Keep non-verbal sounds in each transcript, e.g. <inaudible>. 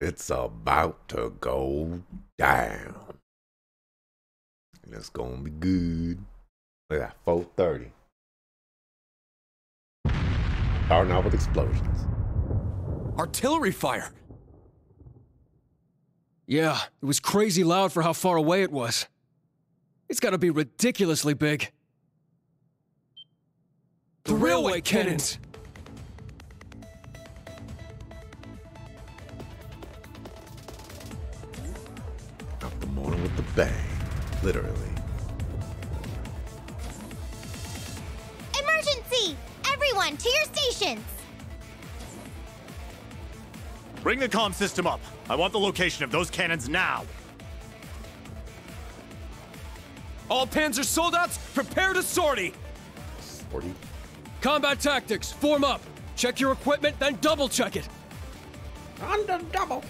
It's about to go down. And it's gonna be good. Look at that, 430. Starting out with explosions. Artillery fire! Yeah, it was crazy loud for how far away it was. It's gotta be ridiculously big. The, railway, cannons! Out bang. Literally. Emergency! Everyone, to your stations! Bring the comm system up. I want the location of those cannons now. All Panzer soldiers, prepare to sortie! 40. Combat tactics, form up! Check your equipment, then double check it! Under double.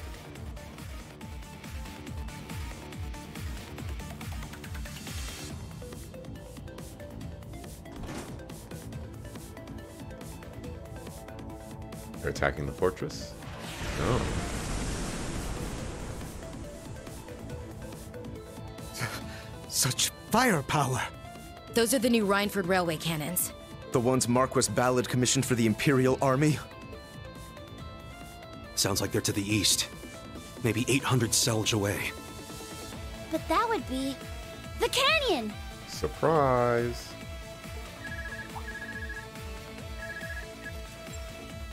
Attacking the fortress? No. <laughs> Such firepower! Those are the new Reinford Railway cannons. The ones Marquis Ballot commissioned for the Imperial Army? Sounds like they're to the east. Maybe 800 Selge away. But that would be the canyon! Surprise.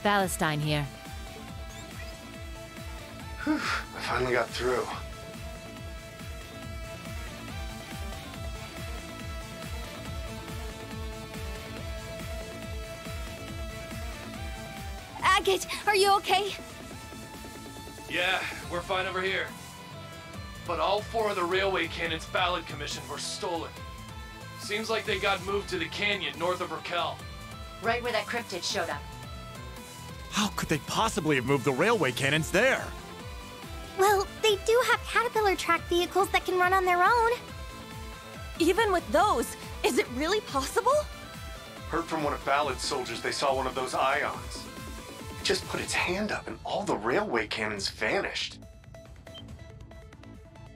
Palestine here. Whew, I finally got through. Agate, are you okay? Yeah, we're fine over here. But all four of the railway cannons Ballot commissioned were stolen. Seems like they got moved to the canyon north of Raquel. Right where that cryptid showed up. How could they possibly have moved the railway cannons there? Well, they do have caterpillar track vehicles that can run on their own. Even with those, is it really possible? Heard from one of Ballot's soldiers they saw one of those ions. It just put its hand up and all the railway cannons vanished.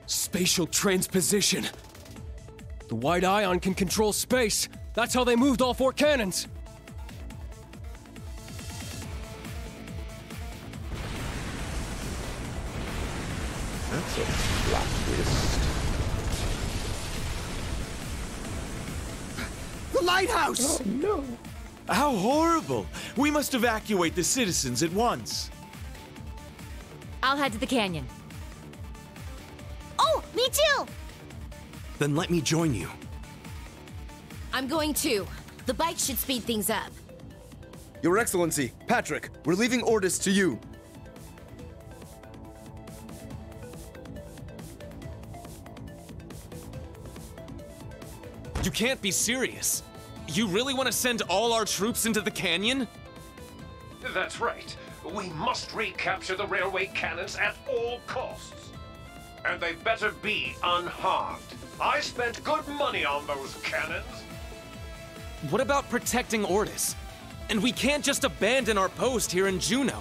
Spatial transposition. The White Ion can control space. That's how they moved all four cannons. The lighthouse! Oh, no. How horrible! We must evacuate the citizens at once. I'll head to the canyon. Oh, me too! Then let me join you. I'm going too. The bike should speed things up. Your Excellency, Patrick, we're leaving orders to you. You can't be serious. You really want to send all our troops into the canyon? That's right. We must recapture the railway cannons at all costs. And they better be unharmed. I spent good money on those cannons. What about protecting Ordis? And we can't just abandon our post here in Juno.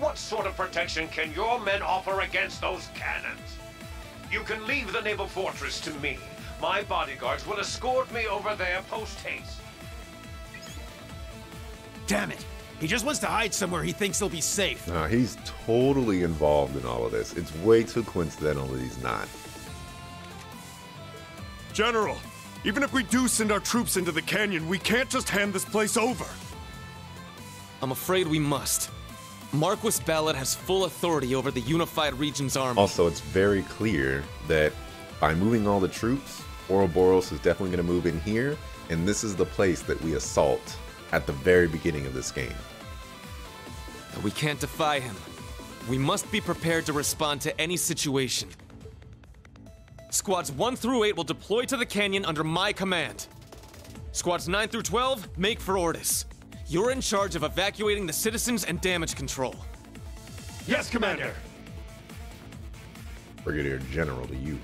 What sort of protection can your men offer against those cannons? You can leave the naval fortress to me. My bodyguards will escort me over there post-haste. Damn it! He just wants to hide somewhere he thinks he'll be safe. No, he's totally involved in all of this. It's way too coincidental that he's not. General, even if we do send our troops into the canyon, we can't just hand this place over. I'm afraid we must. Marquis Ballot has full authority over the Unified Region's army. Also, it's very clear that by moving all the troops, Ouroboros is definitely going to move in here, and this is the place that we assault at the very beginning of this game. We can't defy him. We must be prepared to respond to any situation. Squads 1 through 8 will deploy to the canyon under my command. Squads 9 through 12, make for Ordis. You're in charge of evacuating the citizens and damage control. Yes, Commander. Brigadier General to you.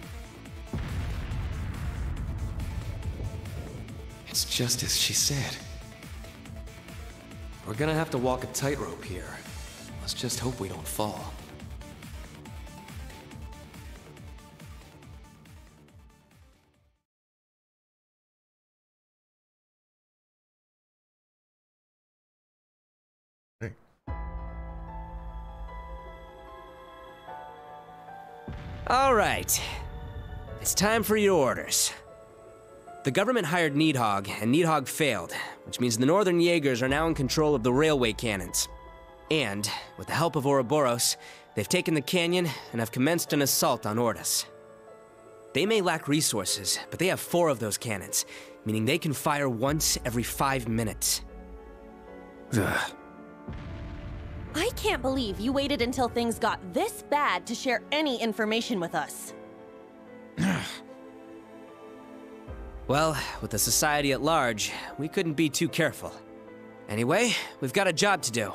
It's just as she said. We're gonna have to walk a tightrope here. Let's just hope we don't fall. All right. It's time for your orders. The government hired Nidhogg, and Nidhogg failed, which means the Northern Jaegers are now in control of the railway cannons. And, with the help of Ouroboros, they've taken the canyon and have commenced an assault on Ordis. They may lack resources, but they have four of those cannons, meaning they can fire once every five minutes. Ugh. I can't believe you waited until things got this bad to share any information with us. Well, with the society at large, we couldn't be too careful. Anyway, we've got a job to do.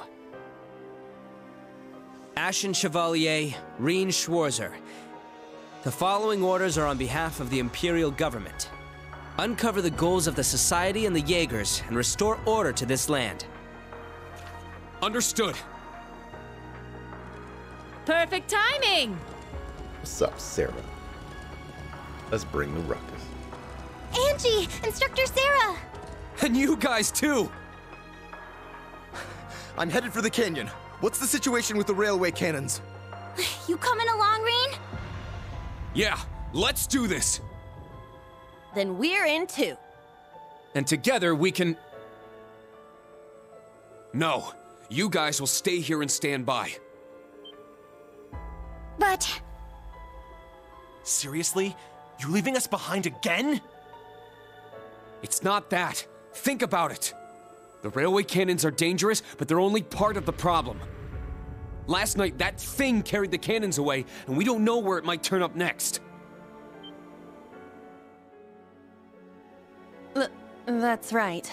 Ashen Chevalier, Rean Schwarzer. The following orders are on behalf of the Imperial Government. Uncover the goals of the Society and the Jaegers and restore order to this land. Understood. Perfect timing! What's up, Sara? Let's bring the ruckus. Angie! Instructor Sara! And you guys too! I'm headed for the canyon. What's the situation with the railway cannons? You coming along, Rean? Yeah, let's do this! Then we're in too. And together we can. No, you guys will stay here and stand by. But. Seriously? You leaving us behind again? It's not that. Think about it. The railway cannons are dangerous, but they're only part of the problem. Last night, that thing carried the cannons away, and we don't know where it might turn up next. L that's right.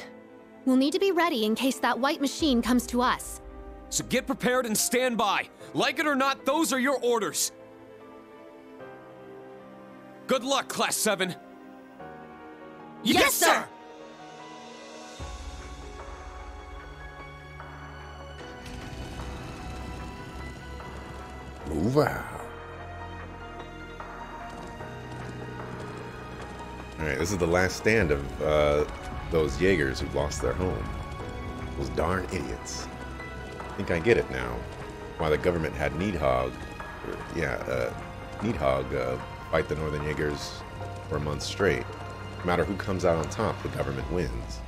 We'll need to be ready in case that white machine comes to us. So get prepared and stand by. Like it or not, those are your orders. Good luck, Class 7. Yes, sir! Move out. Alright, this is the last stand of uh, those Jaegers who lost their home. Those darn idiots. I think I get it now. Why the government had Nidhogg, or, yeah, uh, Nidhogg uh, fight the Northern Jaegers for a month straight. No matter who comes out on top, the government wins.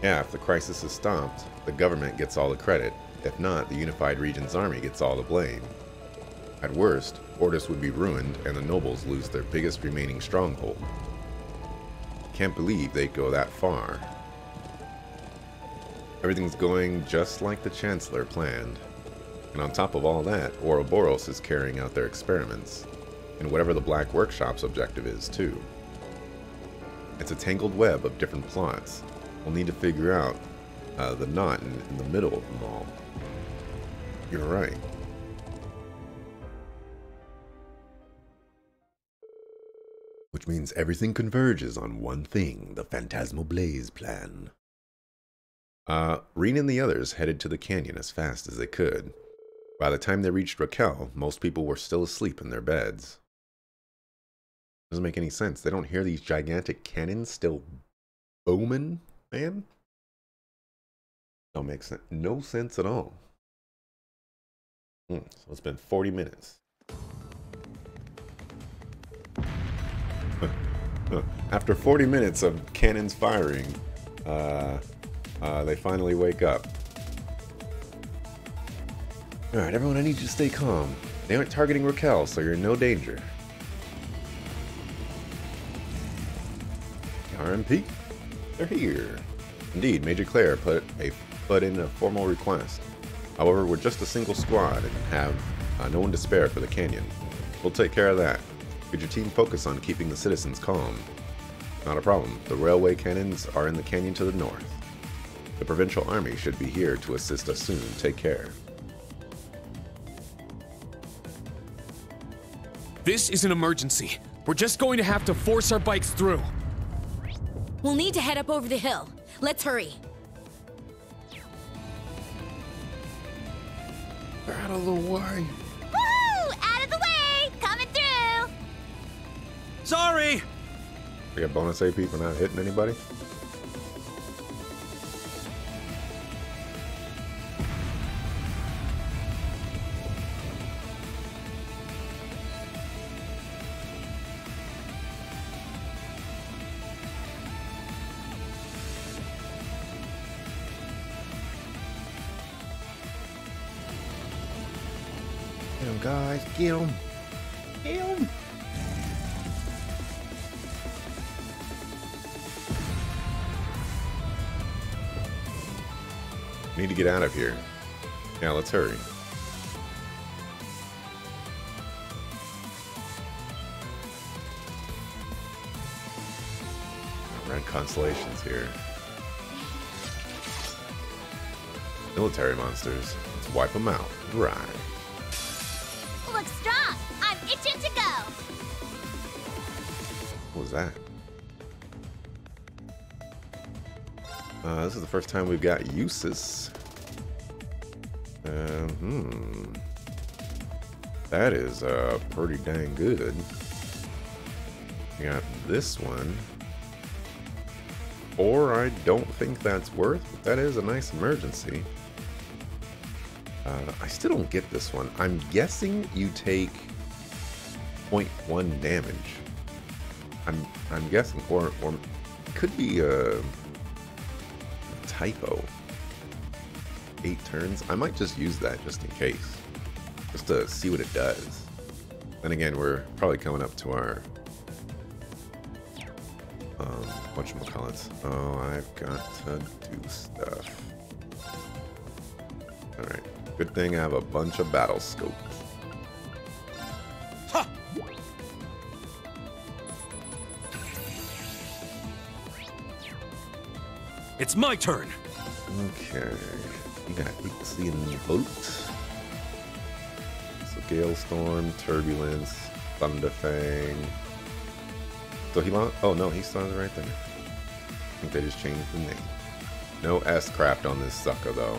Yeah, if the crisis is stopped, the government gets all the credit. If not, the Unified Region's army gets all the blame. At worst, Ordis would be ruined and the nobles lose their biggest remaining stronghold. Can't believe they'd go that far. Everything's going just like the Chancellor planned. And on top of all that, Ouroboros is carrying out their experiments, and whatever the Black Workshop's objective is, too. It's a tangled web of different plots. We'll need to figure out uh, the knot in, in the middle of them all. You're right. Which means everything converges on one thing the Phantasmal Blaze plan. Uh, Rean and the others headed to the canyon as fast as they could. By the time they reached Raquel, most people were still asleep in their beds. Doesn't make any sense. They don't hear these gigantic cannons still booming, man. Don't make sense. No sense at all. Hmm, so it's been 40 minutes. <laughs> After 40 minutes of cannons firing, uh, uh, they finally wake up. Alright, everyone, I need you to stay calm. They aren't targeting Raquel, so you're in no danger. RMP? They're here. Indeed, Major Claire put a put in a formal request. However, we're just a single squad and have uh, no one to spare for the canyon. We'll take care of that. Could your team focus on keeping the citizens calm? Not a problem. The railway cannons are in the canyon to the north. The provincial army should be here to assist us soon. Take care. This is an emergency. We're just going to have to force our bikes through. We'll need to head up over the hill. Let's hurry. Out of the way. Woohoo! Out of the way! Coming through! Sorry! We got bonus AP for not hitting anybody. Get him, guys. Get him. Get him. Need to get out of here. Yeah, let's hurry. Red constellations here. Military monsters. Let's wipe them out. Right. Was that? Uh, this is the first time we've got uses. Um, hmm. That is uh, pretty dang good. We got this one. Or I don't think that's worth, but that is a nice emergency. Uh, I still don't get this one. I'm guessing you take 0.1 damage. I'm I'm guessing, or or could be a typo. Eight turns. I might just use that just in case, just to see what it does. Then again, we're probably coming up to our um, what call it? Oh, I've got to do stuff. All right. Good thing I have a bunch of battle scopes. It's my turn. Okay. You got in the boat. So Galestorm, Turbulence, Thunderfang. So he lost. Oh no, he it right there. I think they just changed the name. No S craft on this sucker though.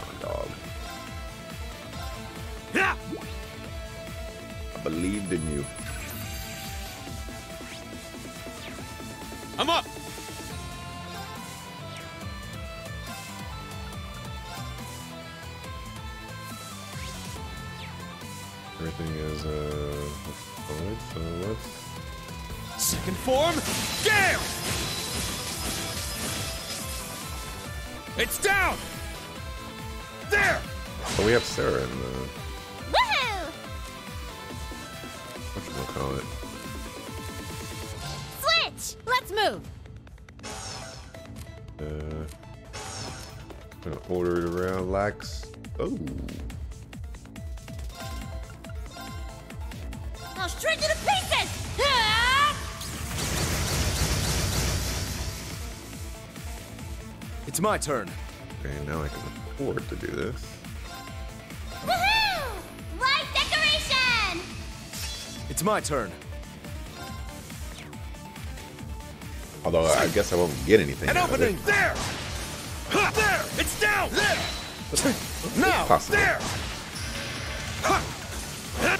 Come on, dog. Yeah. I believed in you. I'm up! Everything is uh deployed, so let's Second form, Gale! It's down! There! Oh we have Sara in the Woohoo! what call it. Gonna order it around like s- oh I'll shred you to pieces! Ah! It's my turn. Okay, now I can afford to do this. Woohoo! Light decoration! It's my turn. Although I guess I won't get anything. An out of opening it. there. Ha, there. Down. There. Now. Possible. There. Ha.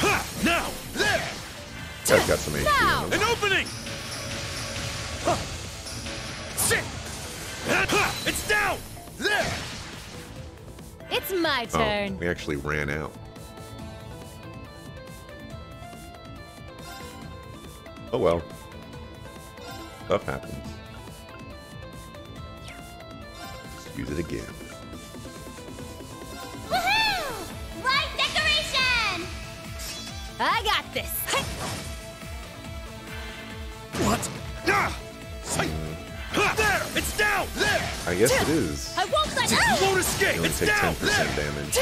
Ha. Now. There. Guy's got some HP Now. on An opening. Sit. It's down. There. It's my Oh, turn. we actually ran out. Oh well. Stuff happens. Take 10% damage.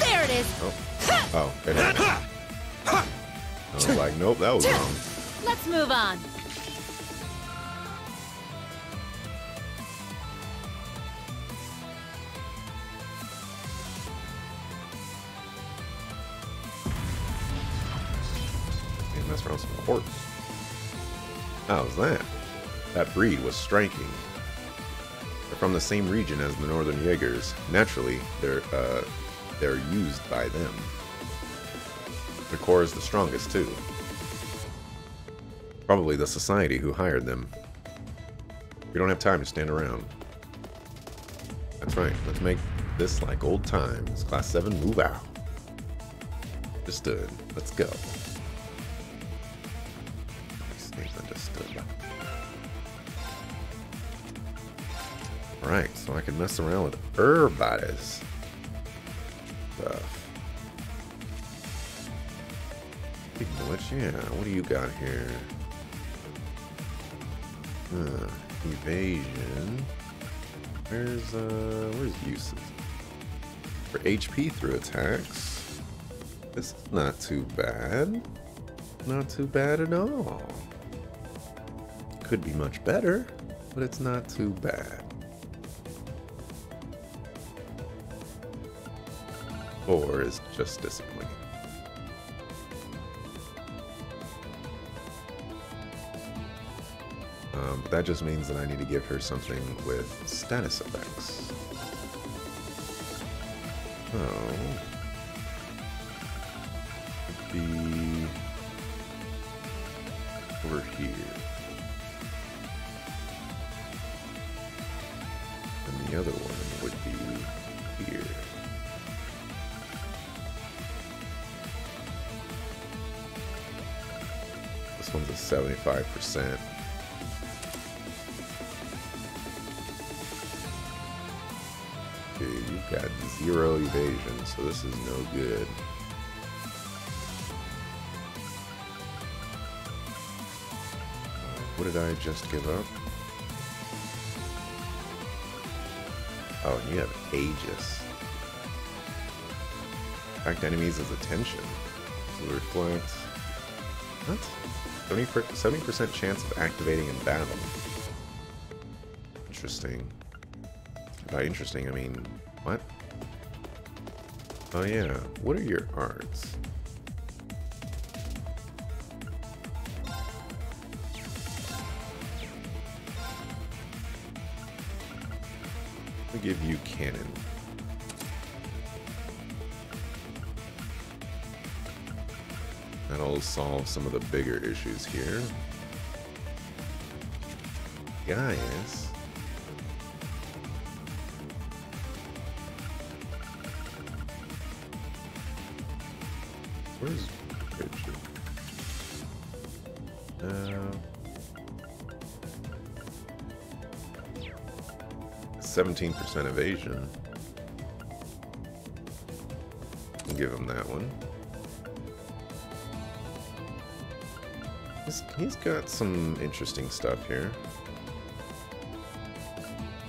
There it is. Oh, oh it hit me. Ha. Ha. I was like, nope, that was wrong. Let's move on. Maybe mess around some quartz. How's that? That breed was striking. They're from the same region as the Northern Jaegers. Naturally, they're uh, they're used by them. Their core is the strongest too. Probably the society who hired them. We don't have time to stand around. That's right. Let's make this like old times. Class 7, move out. Understood. Let's go. Alright, so I can mess around with everybody's stuff. Speaking yeah, what do you got here? Huh, evasion. Where's, uh, where's uses? For HP through attacks. This is not too bad. Not too bad at all. Could be much better, but it's not too bad. Four is just disappointing. Um, that just means that I need to give her something with status effects. Oh. 75%. Okay, you've got zero evasion, so this is no good. Uh, what did I just give up? Oh, and you have Aegis. Attack enemies as attention. So reflect. What? 70% chance of activating in battle. Interesting. By interesting, I mean, what? Oh yeah, what are your arts? Give you cannon. That'll solve some of the bigger issues here. Guys. Where's Richard? Uh, 17% evasion. Give him that one. He's, he's got some interesting stuff here.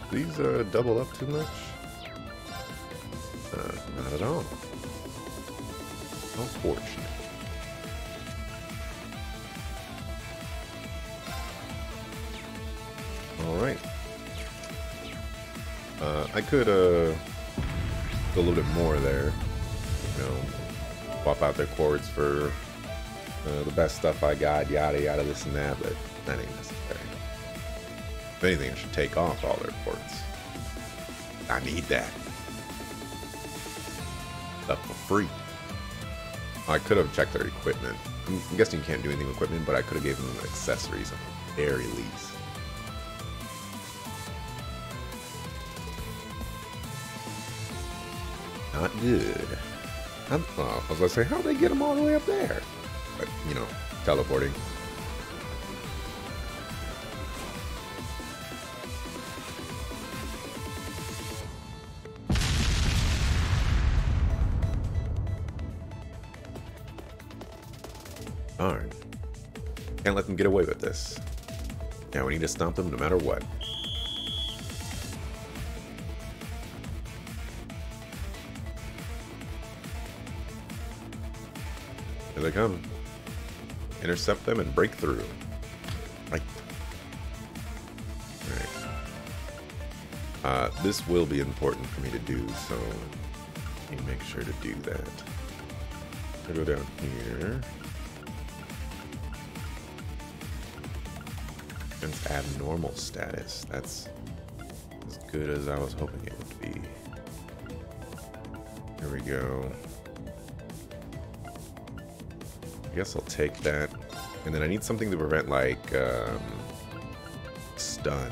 These uh, double up too much? Uh, not at all. How fortunate. Alright. Uh, I could uh, do a little bit more there. You know, swap out their quartz for uh, the best stuff I got, yada yada, this and that, but that ain't necessary. If anything, I should take off all their quartz. I need that. Stuff for free. I could have checked their equipment. I'm guessing you can't do anything with equipment, but I could have given them accessories at the very least. Not good. How, oh, I was gonna say, how'd they get them all the way up there? You know, teleporting. Darn. Can't let them get away with this. Now we need to stop them no matter what. Here they come. Intercept them and break through. Alright. Uh, this will be important for me to do, so let me make sure to do that. I'll go down here. Defense abnormal status. That's as good as I was hoping it would be. Here we go. I guess I'll take that. And then I need something to prevent, like, um, stun.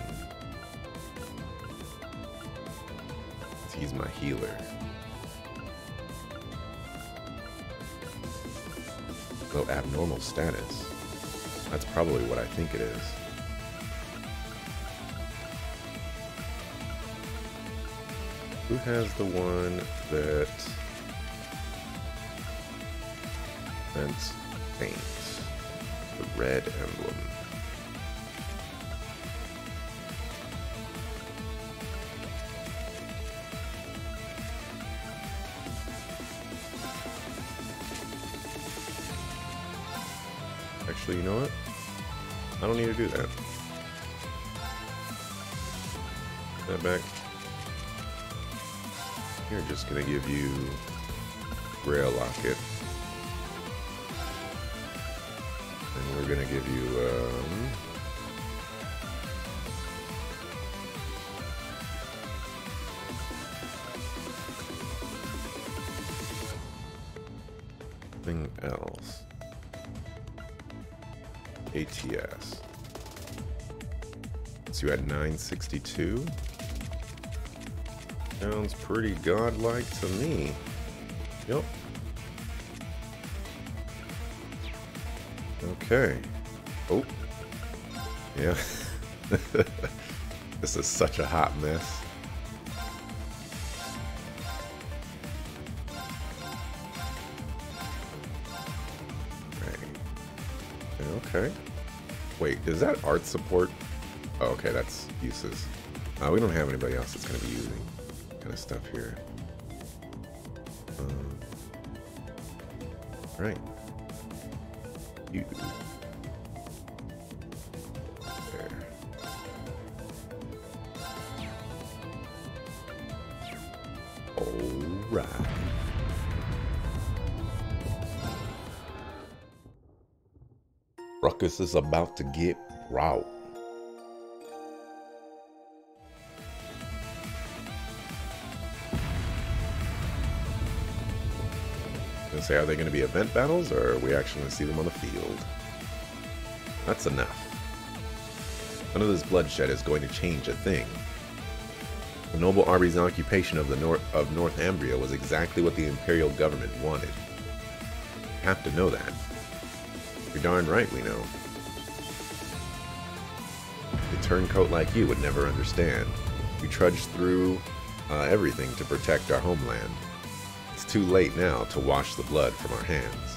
He's my healer. Low abnormal status. That's probably what I think it is. Who has the one that prevents The red emblem. Actually, you know what? I don't need to do that. That back. You're just gonna give you Grail Locket. And we're gonna give you, um... Something else. ATS. So you had 962? Sounds pretty godlike to me. Yep. Okay. Oh. Yeah. <laughs> this is such a hot mess. Okay. Wait, is that art support? Oh, okay, that's uses. Uh, we don't have anybody else that's going to be using kind of stuff here. Um, right. Ruckus is about to get raw. Gonna say, are they going to be event battles, or are we actually going to see them on the field? That's enough. None of this bloodshed is going to change a thing. The noble Arby's occupation of the North of North Ambria was exactly what the Imperial government wanted. You have to know that. You're darn right we know. Turncoat like you would never understand. We trudged through uh, everything to protect our homeland. It's too late now to wash the blood from our hands.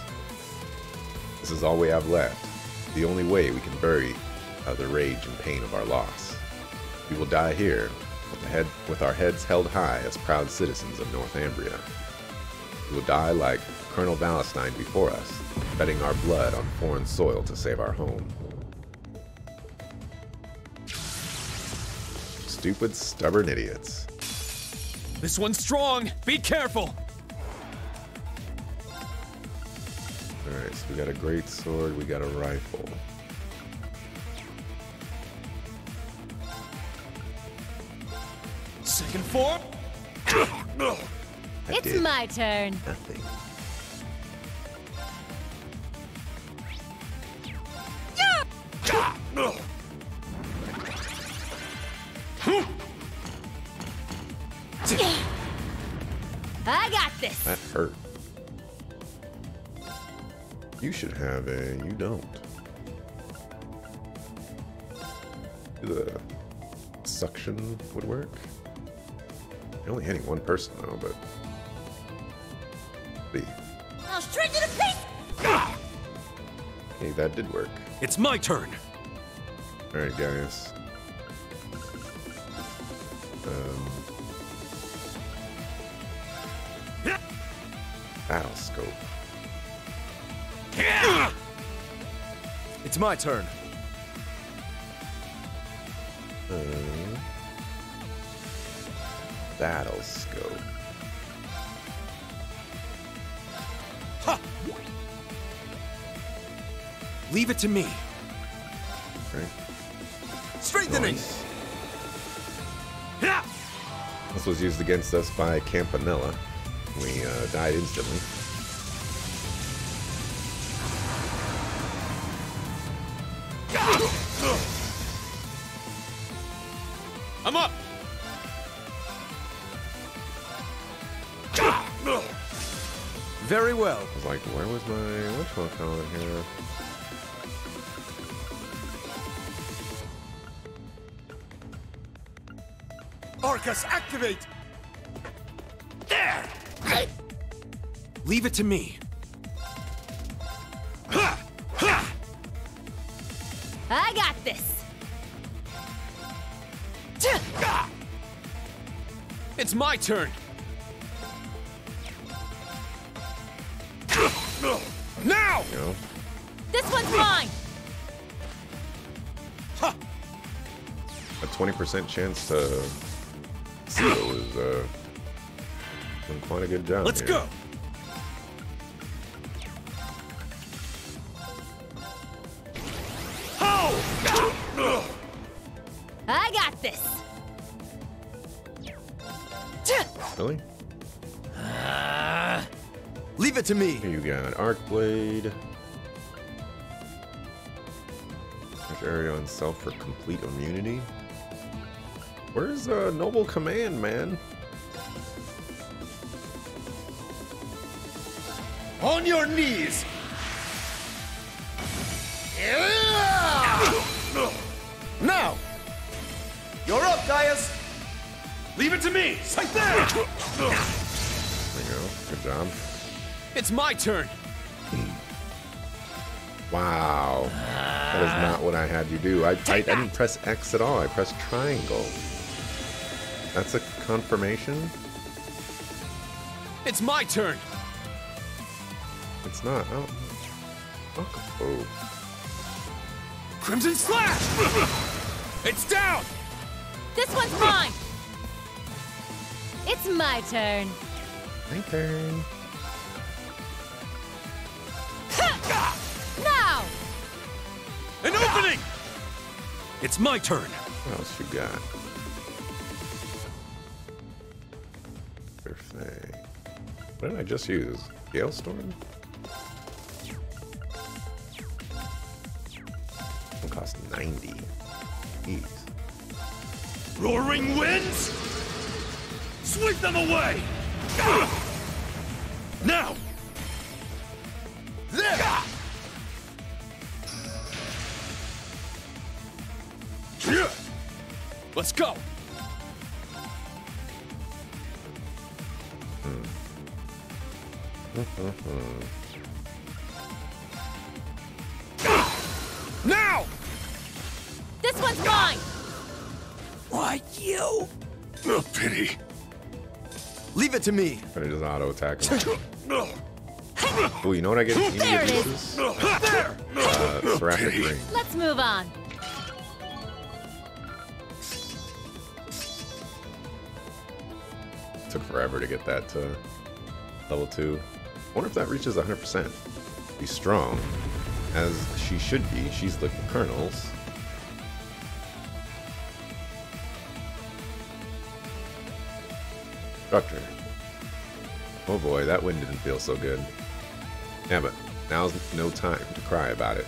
This is all we have left. The only way we can bury uh, the rage and pain of our loss. We will die here, with, head, with our heads held high as proud citizens of North Ambria. We will die like Colonel Valestein before us, betting our blood on foreign soil to save our home. Stupid, stubborn idiots. This one's strong! Be careful! Alright, so we got a great sword, we got a rifle. Second form? <laughs> It's did my turn. Nothing. Should have a. You don't. The suction would work. You're only hitting one person though, but. See. Now straight to the face. Hey, that did work. It's my turn. All right, guys. My turn. Uh, battle scope. Leave it to me. Right. Strengthening! This was used against us by Campanella. We uh, died instantly. I'm up! Very well. I was like, where was my whatchamacallit here? Arcus, activate! There! Leave it to me. It's my turn. Now! You? This one's mine. A 20% chance to seal is uh, doing quite a good job. Let's here. go! It to me. Here you got Arc Blade. Touch area on self for complete immunity. Where's uh, Noble Command, man? On your knees! Now! You're up, Gaius! Leave it to me! Right there! There you go. Good job. It's my turn. Wow. That is not what I had you do. I, I, I didn't press X at all. I pressed triangle. That's a confirmation? It's my turn. It's not. Oh. Oh. Crimson Slash! it's down! This one's mine. It's my turn. My turn. An opening! It's my turn. What else you got? Perfect. What did I just use? Hailstorm? It cost 90. Jeez. Roaring winds! Sweep them away! Now! Auto attack him. Oh, you know what I get? immediate There it is. uses? There! Uh, Seraphic. Ring. Let's move on. Took forever to get that to level 2. wonder if that reaches 100%. Be strong, as she should be. She's the Colonel's. Structure. Oh boy, that wind didn't feel so good. Yeah, but now's no time to cry about it.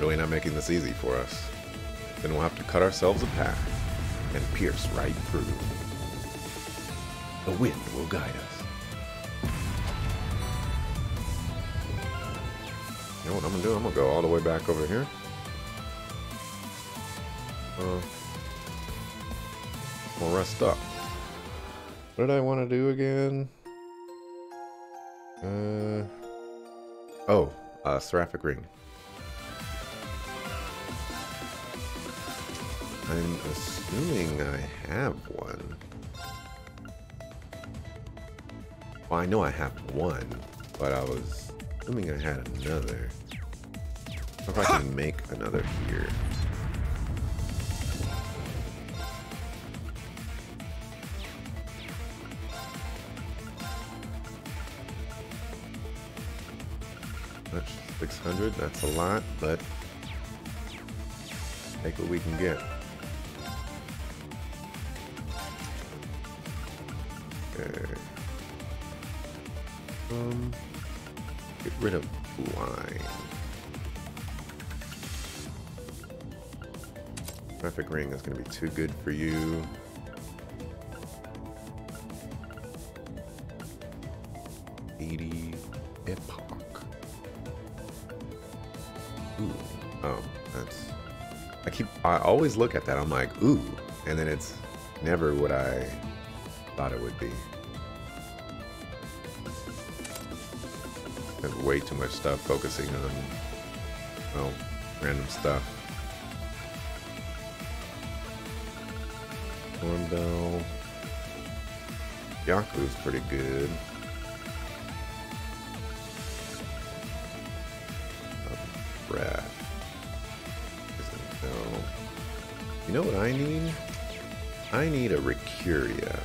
Really not making this easy for us. Then we'll have to cut ourselves a path and pierce right through. The wind will guide us. You know what I'm gonna do? I'm gonna go all the way back over here. Uh, we'll rest up. What did I want to do again? Uh, oh, uh, Seraphic Ring. I'm assuming I have one. Well, I know I have one, but I was assuming I had another. If I can make another here. 600. That's a lot, but take what we can get. Okay. Um, get rid of line. Traffic ring is going to be too good for you. I always look at that. I'm like, ooh, and then it's never what I thought it would be. Have way too much stuff focusing on, well, random stuff. Hornbell. Yaku's pretty good. I need a Recuria.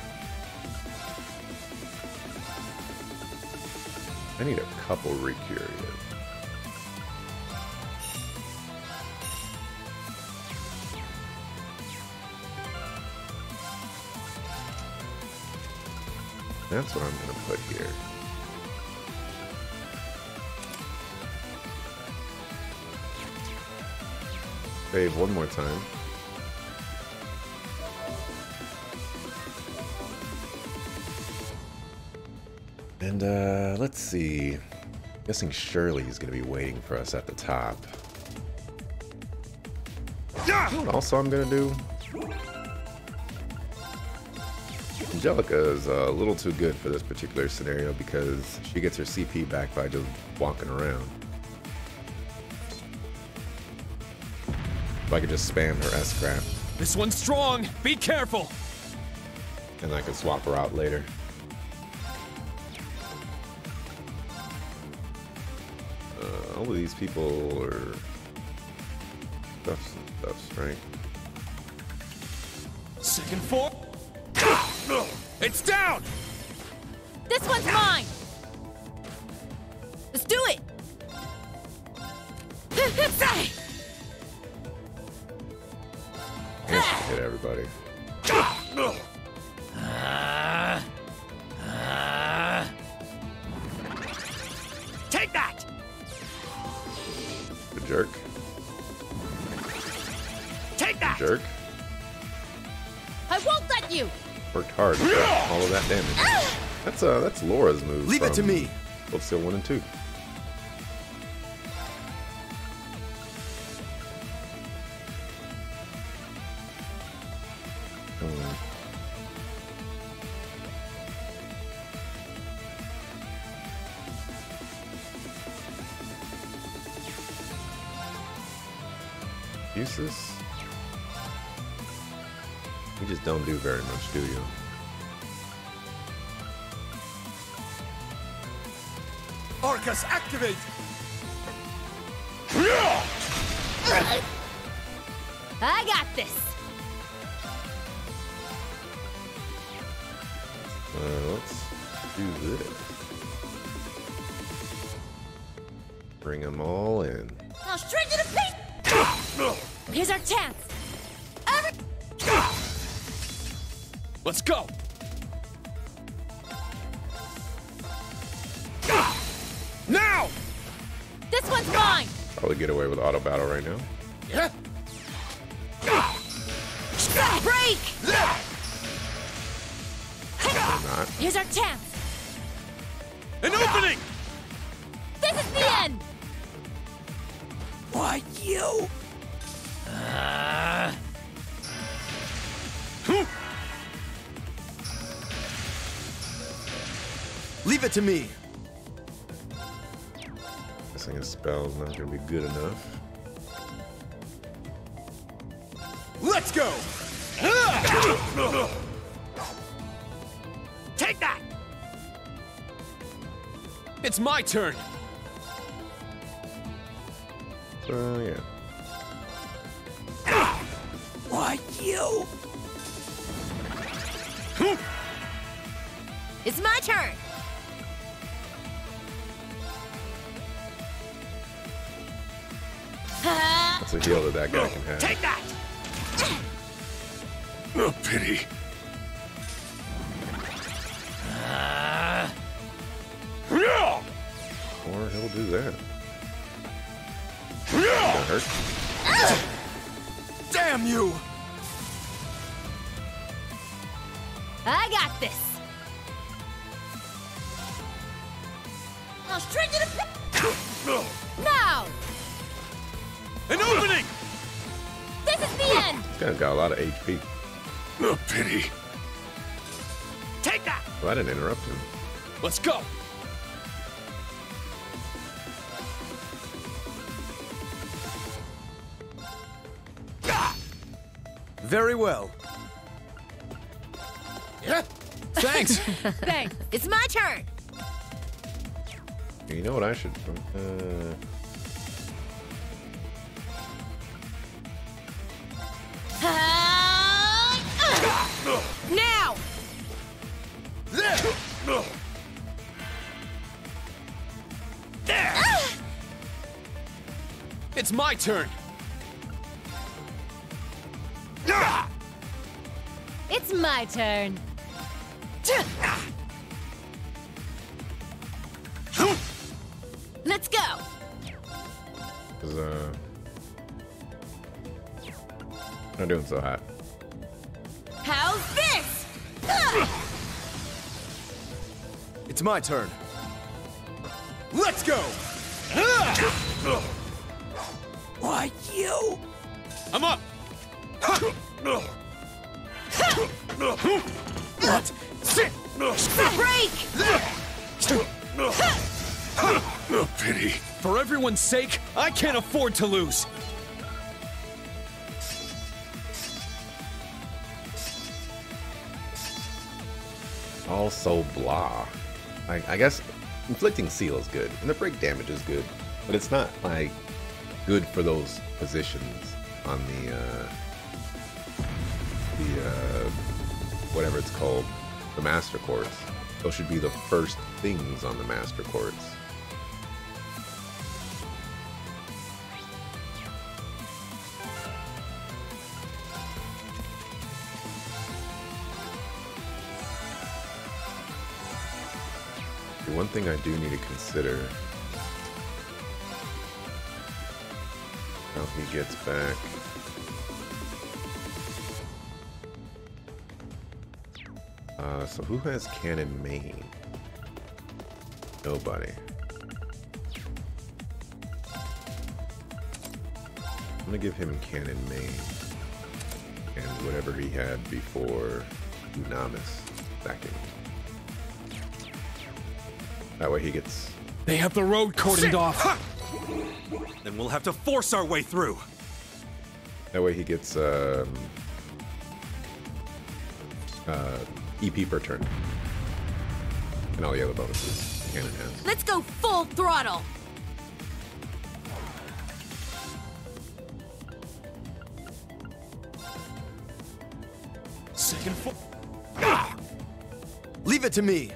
I need a couple Recurias. That's what I'm gonna put here. Save one more time. And uh, let's see. I'm Guessing Shirley's gonna be waiting for us at the top. You know also I'm gonna do? Angelica is a little too good for this particular scenario because she gets her CP back by just walking around. If I could just spam her S-Craft, This one's strong. Be careful. and I could swap her out later. All of these people are stuffs and stuffs, right? Second floor. It's down. This one's mine! Let's do it! <laughs> Hit everybody. All of that damage. That's uh that's Laura's move. Leave it to me. Both still 1 and 2. Hmm. Useless? You just don't do very much, do you? Activate! I got this! Uh, let's do this. Bring them all in. Now straight to the face! Here's our chance! Every- Let's go. Probably get away with auto battle right now. Yeah. Break! Not. Here's our chance! An opening. This is the end! Why you? Leave it to me. His spell's not gonna be good enough. Let's go! Take that! It's my turn. Very well. Yeah. Thanks. <laughs> Thanks. It's my turn. You know what I should. Uh, now! It's my turn. My turn. Let's go. Uh, not doing so hot. How's this? It's my turn. Let's go! Why you? I'm up. Everyone's sake, I can't afford to lose. Also, blah. I, I guess inflicting seal is good, and the break damage is good, but it's not like good for those positions on the uh, the uh, whatever it's called, the master quartz. Those should be the first things on the master quartz. Thing I do need to consider how he gets back. Uh, so who has cannon main? Nobody. I'm gonna give him cannon main and whatever he had before Unamis backing. That way he gets They have the road cordoned off. Then we'll have to force our way through. That way he gets um, uh, EP per turn. And all the other bonuses Cannon has. Let's go full throttle. Second fo- Leave it to me.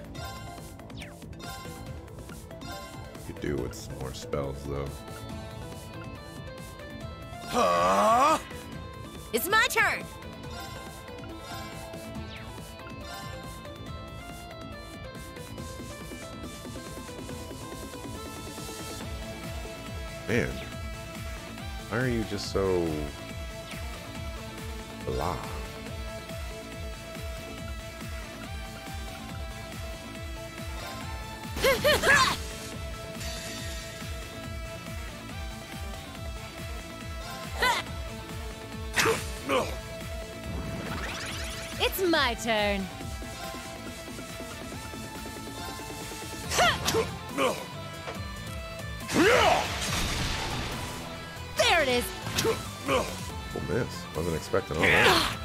With some more spells though. Huh? It's my turn. Man, why are you just so blah? Turn. There it is. Well, miss. Wasn't expecting all that.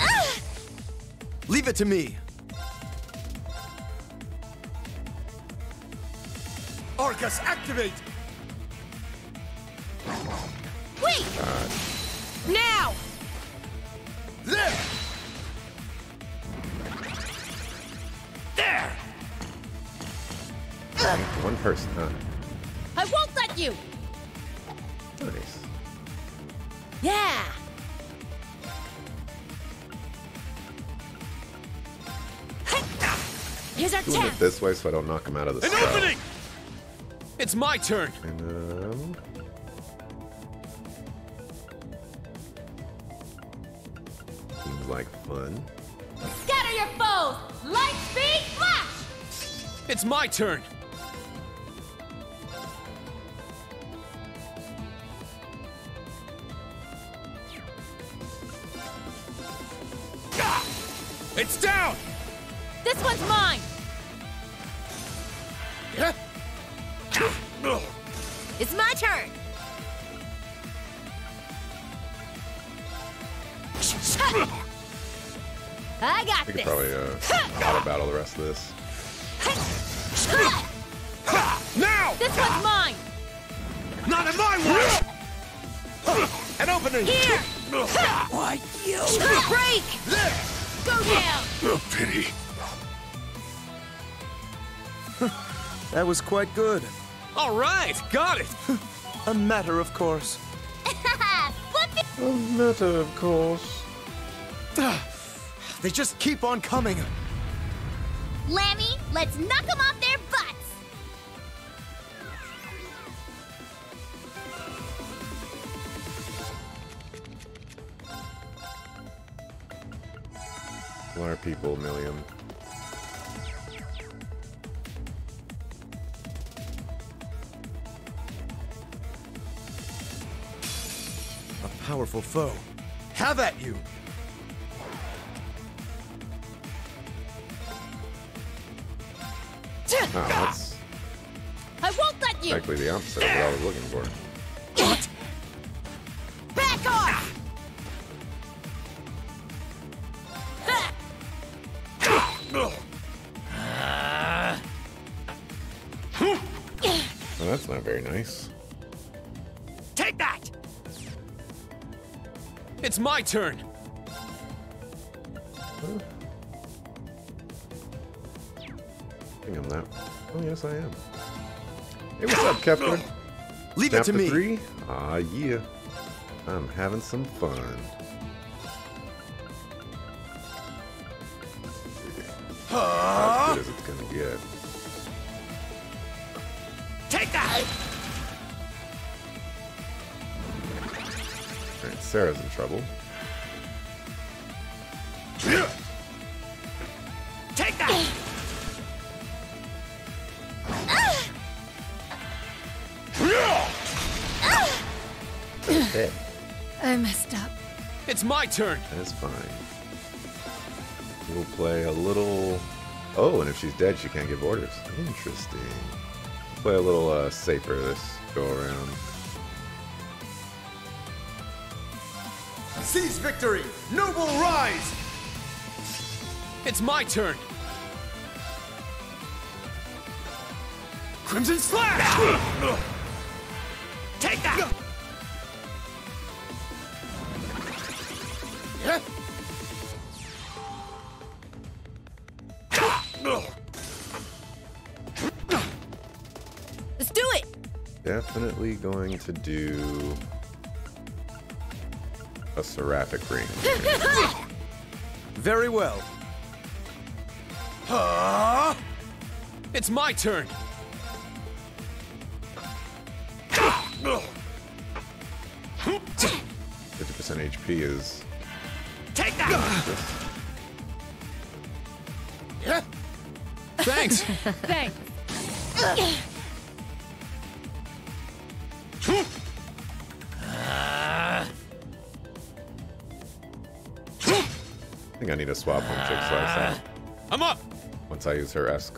Ah! Leave it to me. Arcus, activate! Wait! Now! There! There! One person, huh? I won't let you! Nice. Yeah! Here's our Doing it this way so I don't knock him out of the An spell. opening! It's my turn. And, um, seems like fun. Scatter your foes! Light speed flash! It's my turn. It's down! This one's mine! It's my turn! I got We this! could probably uh, auto battle the rest of this. Now! This one's mine! Not in my way! An opening! Here! That was quite good. All right, got it. <laughs> A matter of course. <laughs> A matter of course. <sighs> They just keep on coming. Lammy, let's knock them off their butts! What are people, Millium? Powerful foe. Have at you! That's I won't let you! exactly the opposite of what I was looking for. It's my turn. I think I'm that. Oh, yes, I am. Hey, what's up, Kepler? <laughs> Leave it to me. three? Ah, yeah. I'm having some fun. As good as it's gonna get. Take that! Sara's in trouble. Take that! Hey, I messed up. It's my turn. that's fine. We'll play a little. Oh, and if she's dead, she can't give orders. Interesting. Play a little uh, safer this go around. Seize victory! Noble rise! It's my turn. Crimson Slash! <laughs> Take that! Let's do it! Definitely going to do a seraphic ring. <laughs> Very well. Huh? It's my turn. Fifty percent HP is Take that! <laughs> Thanks. <laughs> Thanks. Think I need to swap Slice out. I'm up. Once I use her S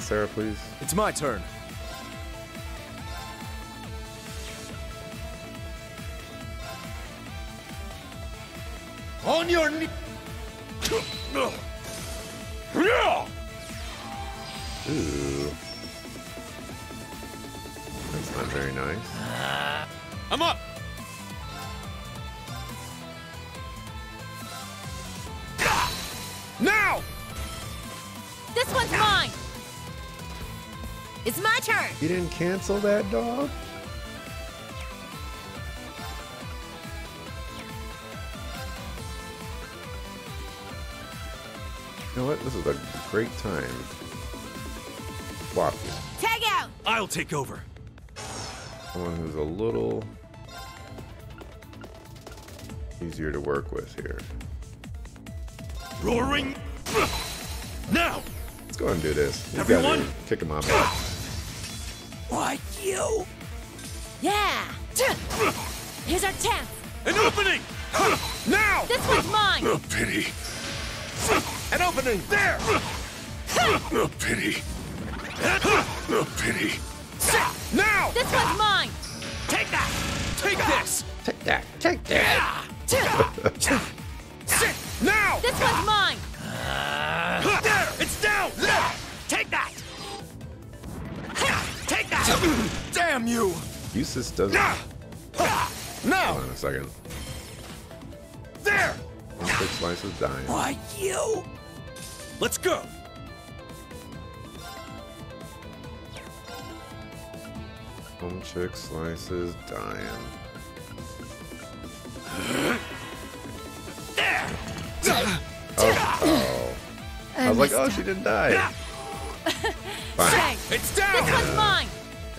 Sara, please. It's my turn. Cancel that, dog? You know what? This is a great time. Swap you. Tag out! I'll take over. Someone who's a little easier to work with here. Roaring. Now! Let's go ahead and do this. These Everyone- guys are kicking my butt. Why you? Yeah! Here's our chance! An opening! Now! This one's mine! A pity. An opening! There! A pity. A pity. Now! This one's mine! Take that! Take this! Take that! Take that! Sit! Now! This one's mine! There! It's down! Take that! Take that! Damn you! Usus doesn't. Now! Hold on a second. There! One quick slice is dying. Why you? Let's go! Home chick slices dying. Oh, oh. I was like, oh, she didn't die. Fine. Dang. It's down! This one's mine!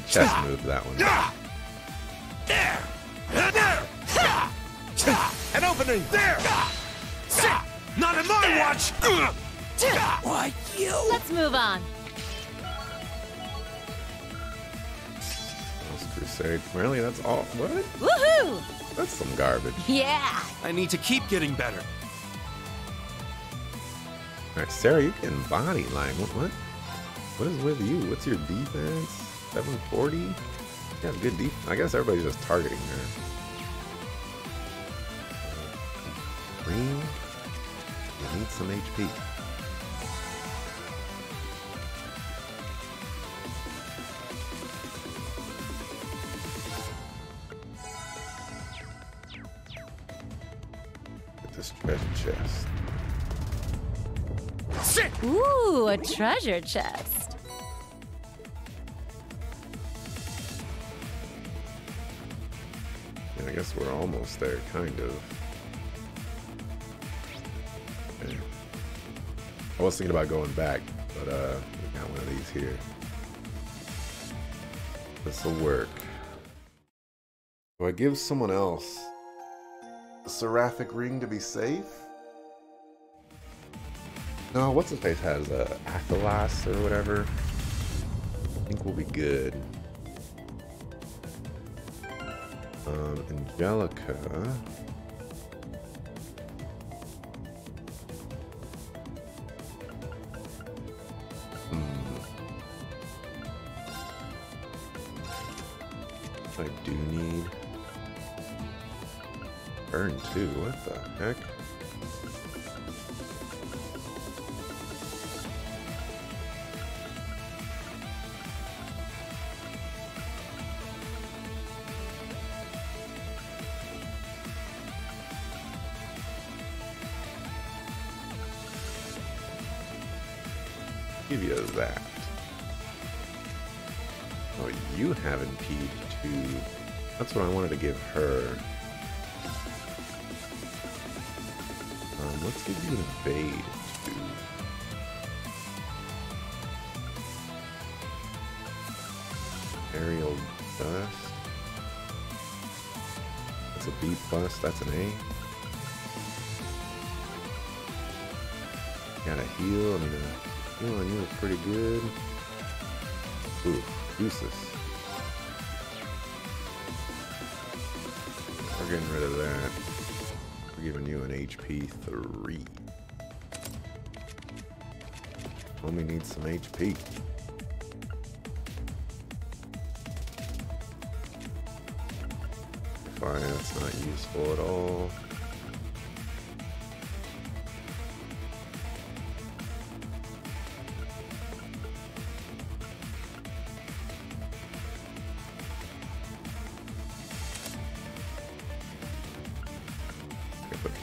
Chest move that one. There! There! An opening! There! Sit! Not in my watch! Why you? Let's move on. Lost Crusade. Really? That's all? What? Woohoo! That's some garbage. Yeah! I need to keep getting better. All right, Sara, you're getting body line. What? What? What is with you? What's your defense? 740? Yeah, good defense. I guess everybody's just targeting there. Green, you need some HP. Get this treasure chest. Ooh, a treasure chest. I guess we're almost there, kind of. Okay. I was thinking about going back, but uh, we got one of these here. This will work. Do I give someone else a seraphic ring to be safe? No, what's his face has a Athalas or whatever. I think we'll be good. Um, Angelica. Hmm. I do need burn too. What the heck? That's what I wanted to give her. Um, let's give you an evade too. Aerial dust. That's a B plus. That's an A. Got a heal. I mean, a heal on you pretty good. Ooh, useless. We're getting rid of that. We're giving you an HP 3. Homie needs some HP. Fine, that's not useful at all.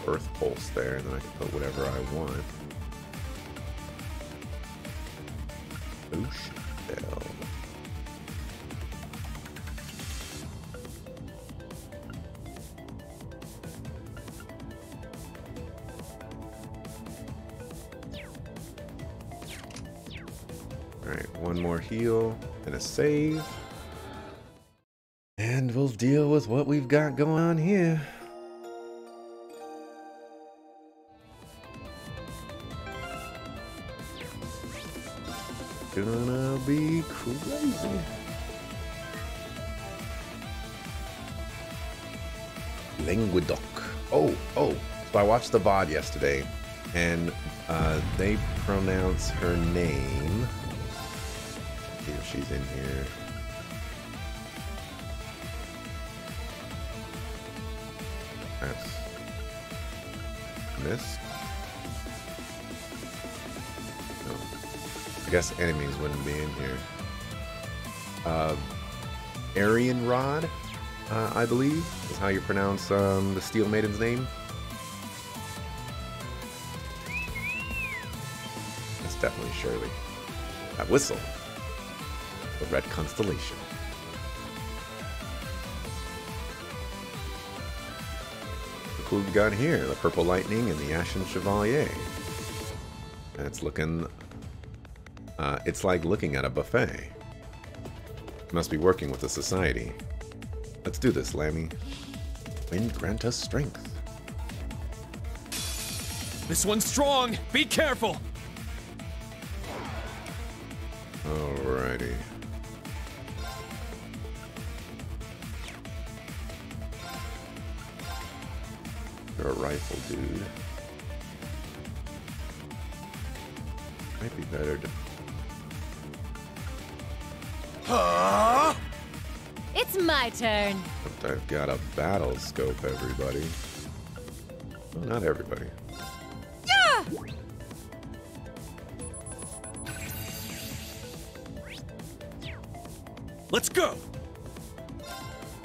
Earth Pulse there, and then I can put whatever I want. Ocean Bell. Alright, one more heal and a save. And we'll deal with what we've got going on here. Gonna be crazy. Languedoc. Oh, oh. So I watched the VOD yesterday, and uh, they pronounce her name. See if she's in here. Miss. Guess enemies wouldn't be in here. Uh, Arianrhod, uh, I believe, is how you pronounce um, the Steel Maiden's name. That's definitely Shirley. That whistle. The red constellation. What we've got here. The Purple Lightning and the Ashen Chevalier. And it's looking... Uh, it's like looking at a buffet. Must be working with the society. Let's do this, Lammy. Wind grant us strength. This one's strong. Be careful. Alrighty. You're a rifle dude. Might be better to. Huh? It's my turn. I've got a battle scope, everybody. Well, not everybody. Yeah! Let's go.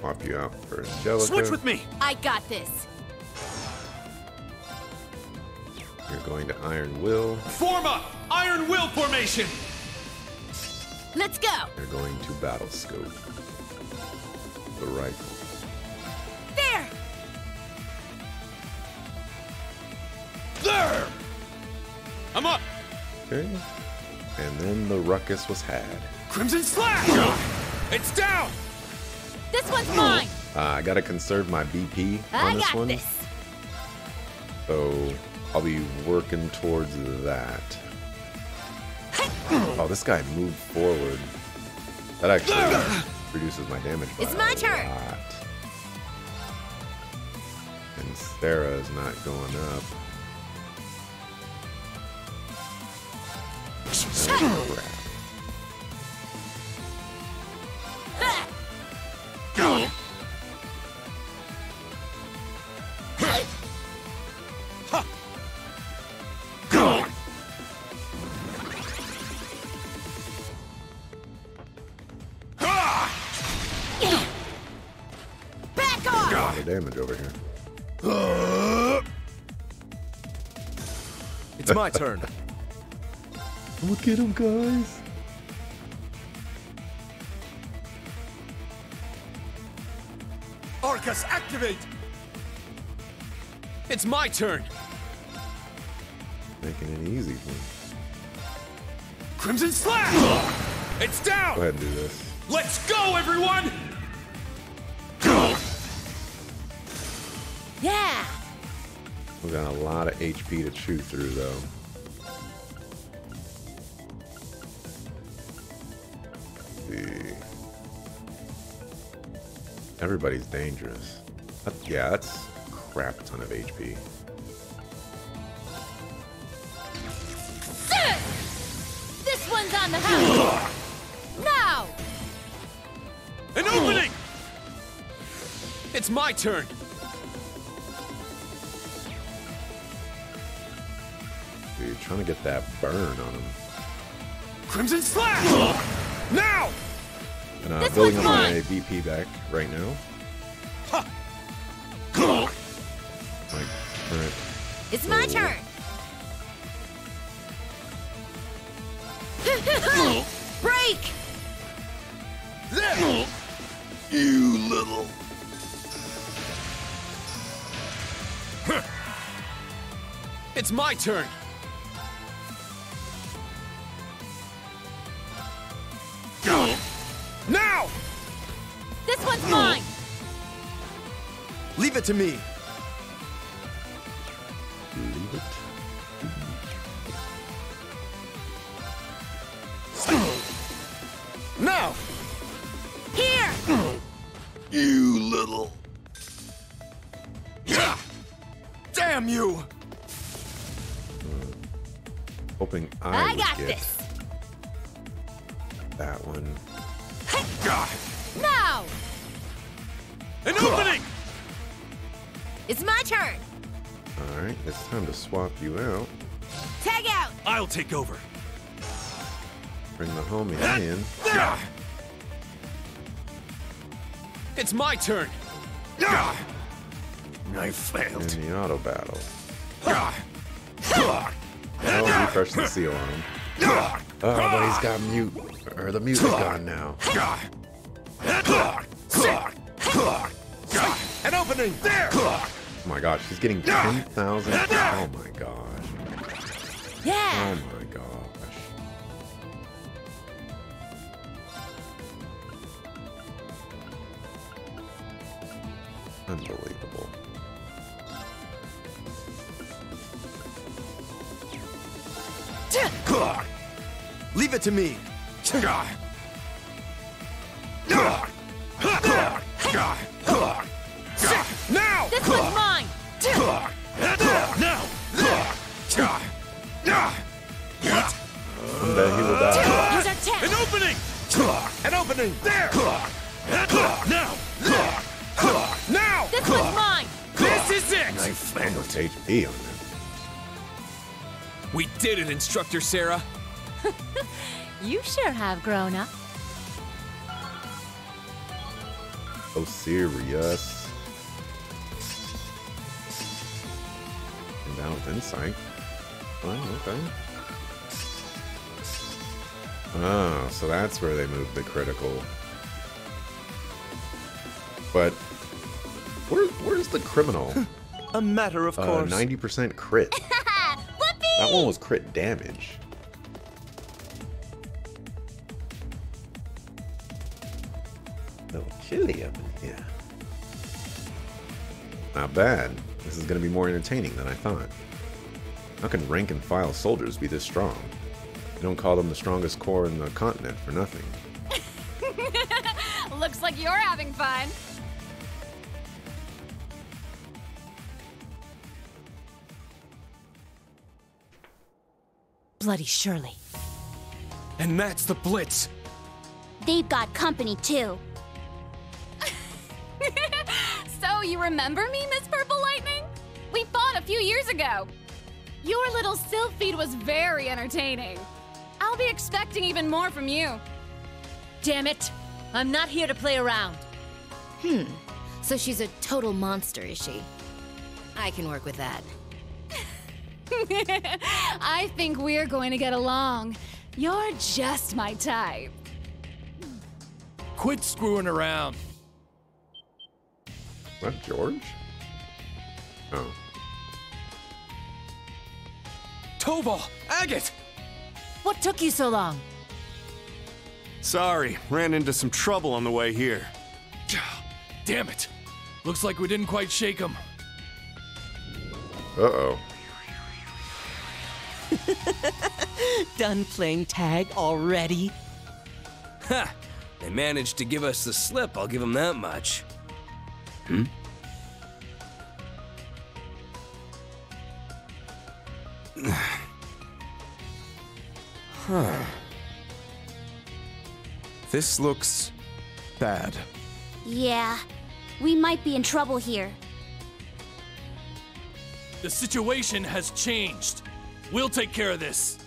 Pop you out for Angelica. Switch with me. I got this. You're going to Iron Will. Form up. Iron Will formation. Let's go. You're going to Battle Scope. The rifle. There. There. I'm up. Okay. And then the ruckus was had. Crimson Slash. It's down. This one's mine. Uh, I gotta conserve my BP I on this got one. this. So I'll be working towards that. Oh, this guy moved forward. That actually reduces my damage by It's my a turn. lot. And Sara is not going up. My turn. <laughs> Look at him, guys. Arcus, activate! It's my turn. Making it easy for me. Crimson Slash. It's down. Go ahead and do this. Let's go, everyone. Yeah. We've got a lot of HP to chew through, though. Everybody's dangerous. That- yeah, that's a crap ton of HP. Sir! This one's on the house! now! An opening! It's my turn! Trying to get that burn on him. Crimson Slash! <gasps> now! And uh, This building up my. BP back right now. My current. It's my turn! <laughs> Break! You little. It's my turn! It to me. Take over. Bring the homie in. It's my turn! I failed. In the auto battle. Oh, refresh the seal on him. Oh, but he's got mute. Or the mute is gone now. An opening! There! Oh my gosh, he's getting 10,000. Oh my gosh. Yeah! Oh my gosh. Unbelievable. Leave it to me. HP on him? We did it, Instructor Sara! <laughs> You sure have grown up. Oh, serious. And down with insight. Oh, okay. Oh, so that's where they moved the critical. But where, where's the criminal? <laughs> A matter of Uh, course. 90% crit. <laughs> That one was crit damage. A little chilly up in here. Not bad. This is going to be more entertaining than I thought. How can rank and file soldiers be this strong? They don't call them the strongest corps in the continent for nothing. <laughs> Looks like you're having fun. Bloody Shirley. And that's the Blitz! They've got company too. <laughs> So, you remember me, Miss Purple Lightning? We fought a few years ago. Your little Sylph feed was very entertaining. I'll be expecting even more from you. Damn it! I'm not here to play around. Hmm. So she's a total monster, is she? I can work with that. <laughs> I think we're going to get along. You're just my type. Quit screwing around. What, George? Oh. Toval! Agate! What took you so long? Sorry, ran into some trouble on the way here. Damn it. Looks like we didn't quite shake him. Uh-oh. <laughs> Done playing tag already? Ha! They managed to give us the slip, I'll give them that much. Hmm? <sighs> huh. This looks bad. Yeah, we might be in trouble here. The situation has changed. We'll take care of this.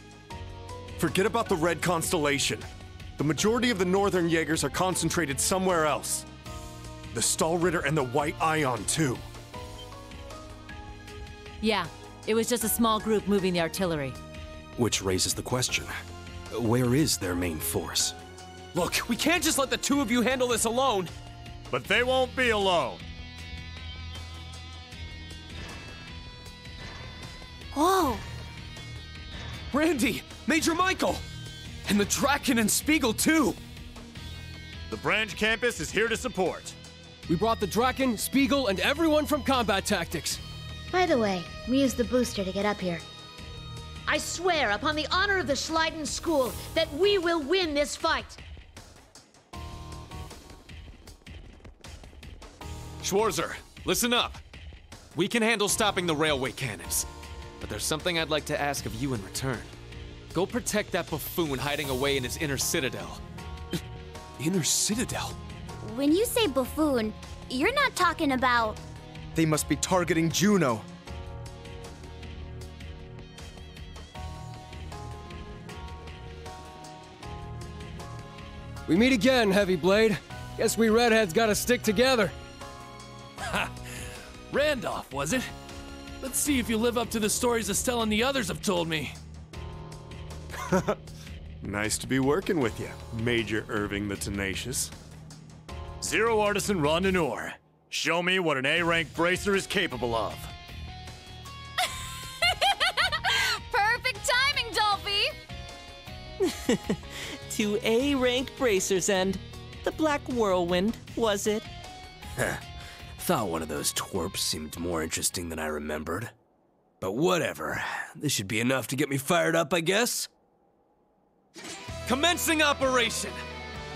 Forget about the Red Constellation. The majority of the Northern Jaegers are concentrated somewhere else. The Stahlritter and the White Ion, too. Yeah, it was just a small group moving the artillery. Which raises the question where is their main force? Look, we can't just let the two of you handle this alone. But they won't be alone. Whoa! Randy, Major Michael, and the Draken and Spiegel too. The branch campus is here to support. We brought the Draken, Spiegel, and everyone from Combat Tactics. By the way, we used the booster to get up here. I swear upon the honor of the Schleiden School that we will win this fight. Schwarzer, listen up. We can handle stopping the railway cannons. But there's something I'd like to ask of you in return. Go protect that buffoon hiding away in his inner citadel. <clears throat> inner citadel? When you say buffoon, you're not talking about. They must be targeting Juno. We meet again, Heavy Blade. Guess we redheads gotta stick together. Ha! <laughs> Randolph, was it? Let's see if you live up to the stories Estelle and the others have told me. <laughs> nice to be working with you, Major Irving the Tenacious. Zero Artisan Rondinor. Show me what an A-rank bracer is capable of. <laughs> Perfect timing, Dolphy! <laughs> Two A rank bracers and the Black Whirlwind, was it? Thought one of those twerps seemed more interesting than I remembered. But whatever. This should be enough to get me fired up, I guess. Commencing operation!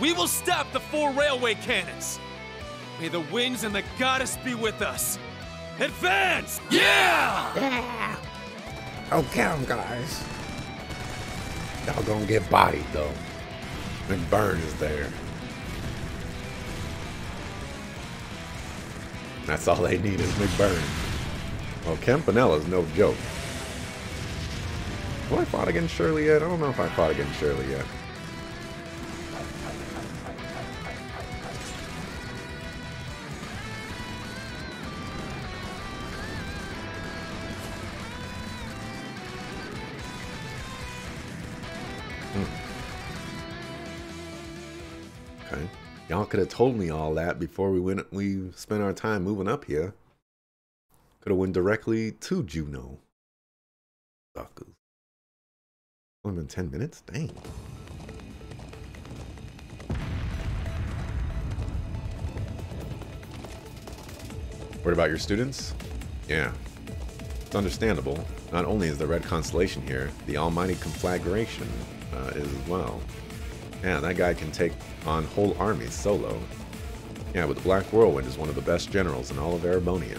We will stop the four railway cannons! May the winds and the goddess be with us! Advance! Yeah! Yeah! Okay, guys. Y'all gonna get bodied, though. McBurn is there. That's all they need is McBurn. Well, Campanella's no joke. Have I fought against Shirley yet? I don't know if I fought against Shirley yet. Y'all could have told me all that before we went we spent our time moving up here. Could have went directly to Juno. Suckers. Only been 10 minutes? Dang. Worried about your students? Yeah. It's understandable. Not only is the Red Constellation here, the Almighty Conflagration uh, is as well. Yeah, that guy can take on whole armies solo. Yeah, but the Black Whirlwind is one of the best generals in all of Erebonia.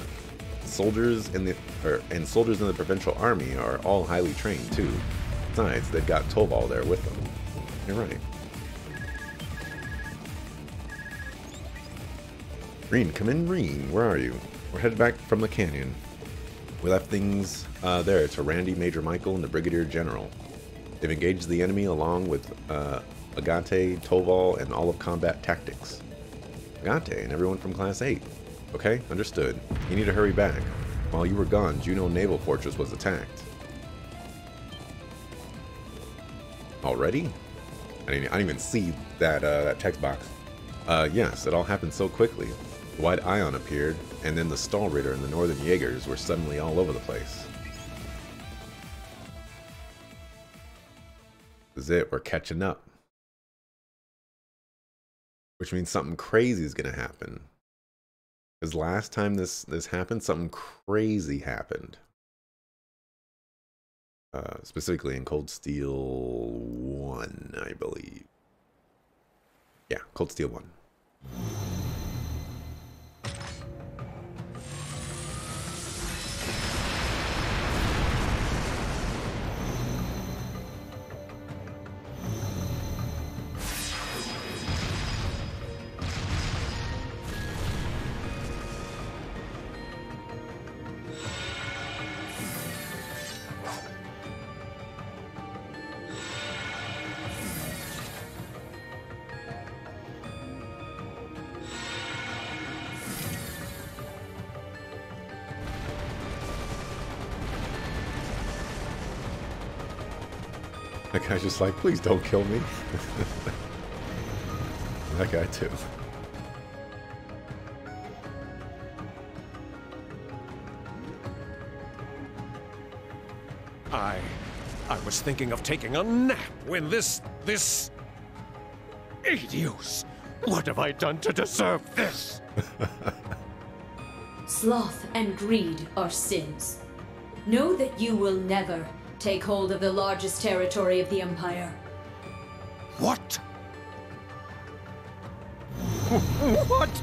Soldiers in the er, and soldiers in the provincial army are all highly trained too. Besides, they've got Toval there with them. You're right. Rean, come in, Rean. Where are you? We're headed back from the canyon. We left things uh, there to Randy, Major Michael, and the Brigadier General. They've engaged the enemy along with uh, Agate, Toval, and all of combat tactics. Agate and everyone from Class 8. Okay, understood. You need to hurry back. While you were gone, Juno Naval Fortress was attacked. Already? I didn't, I didn't even see that, uh, that text box. Uh, yes, it all happened so quickly. The White Ion appeared, and then the Stahlritter and the Northern Jaegers were suddenly all over the place. This is it, we're catching up. Which means something crazy is going to happen. Because last time this, this happened, something crazy happened. Uh, specifically in Cold Steel 1, I believe. Yeah, Cold Steel 1. <laughs> guy's just like, please don't kill me. <laughs> that guy too. I. I was thinking of taking a nap when this. this. Idios! What have I done to deserve this? Sloth and greed are sins. Know that you will never take hold of the largest territory of the Empire. What? <laughs> What?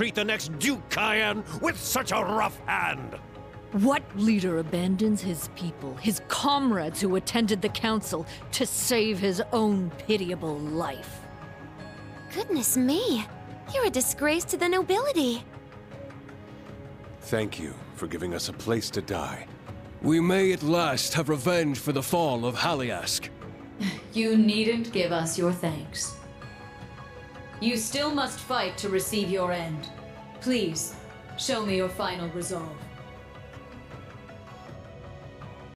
Treat the next Duke Cayenne with such a rough hand? What leader abandons his people, his comrades who attended the council, to save his own pitiable life? Goodness me. You're a disgrace to the nobility. Thank you for giving us a place to die. We may at last have revenge for the fall of Haliask. <laughs> You needn't give us your thanks. You still must fight to receive your end. Please, show me your final resolve.